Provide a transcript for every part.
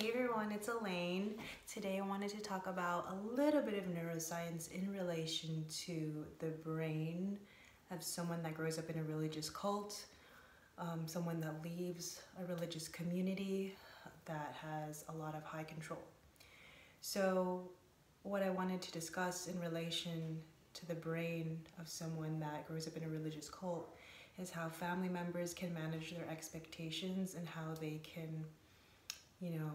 Hey everyone, it's Elaine. Today I wanted to talk about a little bit of neuroscience in relation to the brain of someone that grows up in a religious cult, um, someone that leaves a religious community that has a lot of high control. So what I wanted to discuss in relation to the brain of someone that grows up in a religious cult is how family members can manage their expectations and how they can you know,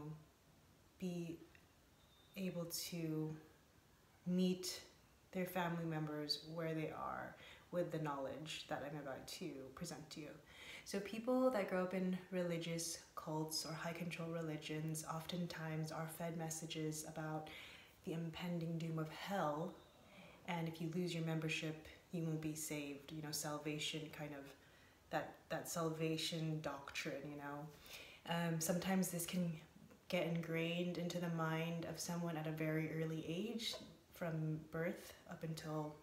be able to meet their family members where they are with the knowledge that I'm about to present to you. So people that grow up in religious cults or high control religions oftentimes are fed messages about the impending doom of hell and if you lose your membership you won't be saved you know salvation kind of that that salvation doctrine you know um, sometimes this can get ingrained into the mind of someone at a very early age, from birth up until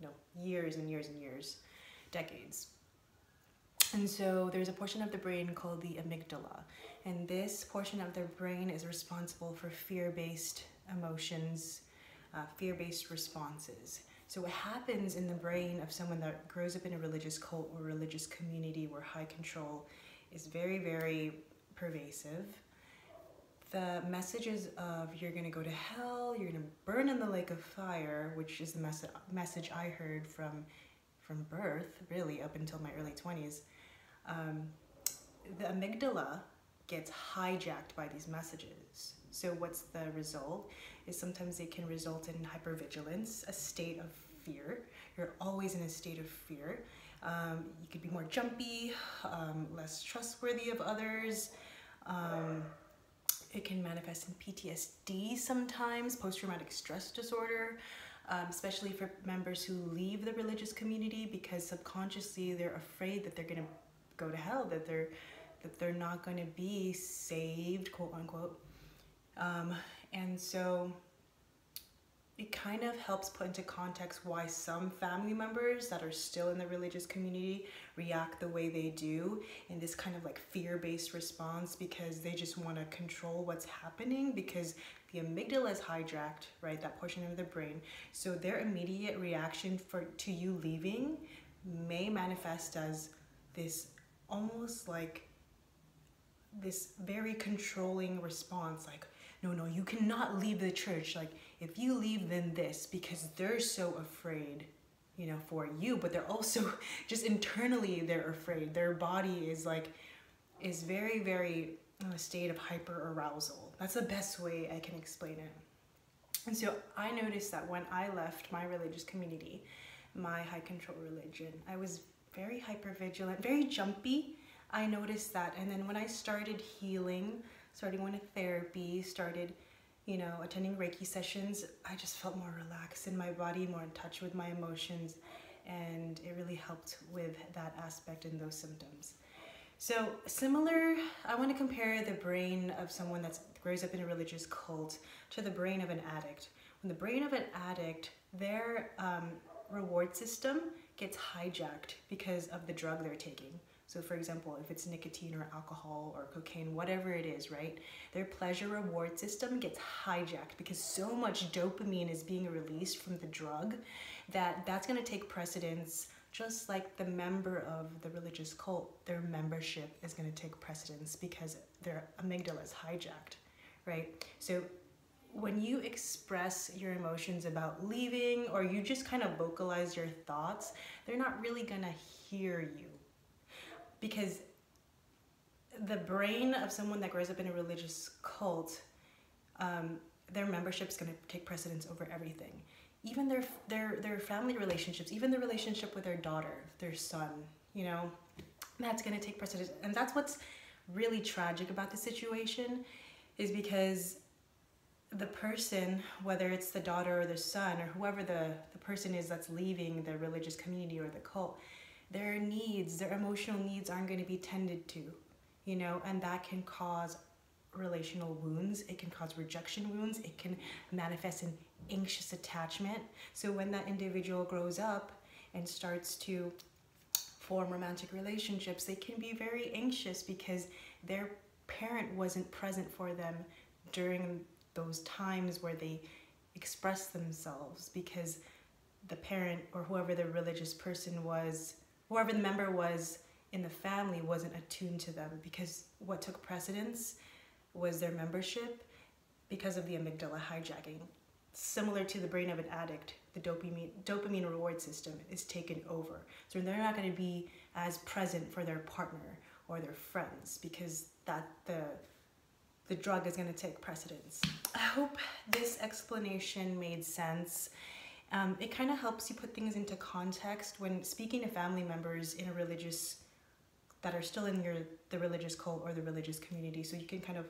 you know years and years and years, decades. And so there's a portion of the brain called the amygdala, and this portion of the brain is responsible for fear-based emotions, uh, fear-based responses. So what happens in the brain of someone that grows up in a religious cult or religious community where high control is very, very pervasive. The messages of you're gonna go to hell, you're gonna burn in the lake of fire, which is the mes message I heard from from birth, really up until my early 20s. Um, the amygdala gets hijacked by these messages. So what's the result? Is sometimes it can result in hypervigilance, a state of fear. You're always in a state of fear. Um, you could be more jumpy, um, less trustworthy of others. Um, it can manifest in PTSD sometimes, post-traumatic stress disorder, um, especially for members who leave the religious community because subconsciously they're afraid that they're gonna go to hell, that they're that they're not gonna be saved, quote unquote. Um, and so it kind of helps put into context why some family members that are still in the religious community react the way they do in this kind of like fear-based response because they just want to control what's happening because the amygdala is hijacked right that portion of the brain. So their immediate reaction for to you leaving may manifest as this almost like this very controlling response like no no you cannot leave the church. Like if you leave then this because they're so afraid you know for you but they're also just internally they're afraid. Their body is like is very very in a state of hyper arousal that's the best way i can explain it. And so i noticed that when i left my religious community my high control religion i was very hyper vigilant very jumpy. I noticed that and then when i started healing started going to therapy started you know, attending Reiki sessions, I just felt more relaxed in my body, more in touch with my emotions, and it really helped with that aspect and those symptoms. So similar, I want to compare the brain of someone that grows up in a religious cult to the brain of an addict. When the brain of an addict, their um, reward system gets hijacked because of the drug they're taking. So for example, if it's nicotine or alcohol or cocaine, whatever it is, right? Their pleasure reward system gets hijacked because so much dopamine is being released from the drug that that's gonna take precedence just like the member of the religious cult, their membership is gonna take precedence because their amygdala is hijacked, right? So when you express your emotions about leaving or you just kind of vocalize your thoughts, they're not really gonna hear you because the brain of someone that grows up in a religious cult, um, their membership is going to take precedence over everything. Even their, their, their family relationships, even the relationship with their daughter, their son, you know, that's going to take precedence. And that's what's really tragic about the situation is because the person, whether it's the daughter or the son or whoever the, the person is that's leaving the religious community or the cult, their needs, their emotional needs aren't going to be tended to, you know, and that can cause relational wounds. It can cause rejection wounds. It can manifest in anxious attachment. So when that individual grows up and starts to form romantic relationships, they can be very anxious because their parent wasn't present for them during those times where they express themselves because the parent or whoever the religious person was, whoever the member was in the family wasn't attuned to them because what took precedence was their membership because of the amygdala hijacking. Similar to the brain of an addict, the dopamine dopamine reward system is taken over. So they're not going to be as present for their partner or their friends because that the the drug is going to take precedence. I hope this explanation made sense. Um, it kind of helps you put things into context when speaking to family members in a religious that are still in your the religious cult or the religious community so you can kind of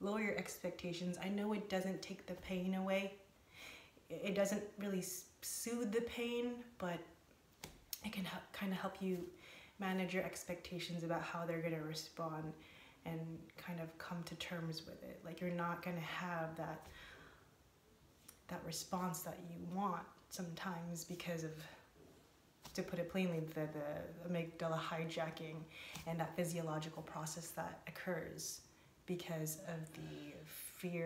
lower your expectations. I know it doesn't take the pain away. It doesn't really soothe the pain, but it can help, kind of help you manage your expectations about how they're going to respond and kind of come to terms with it. Like you're not going to have that that response that you want sometimes because of to put it plainly the, the amygdala hijacking and that physiological process that occurs because of the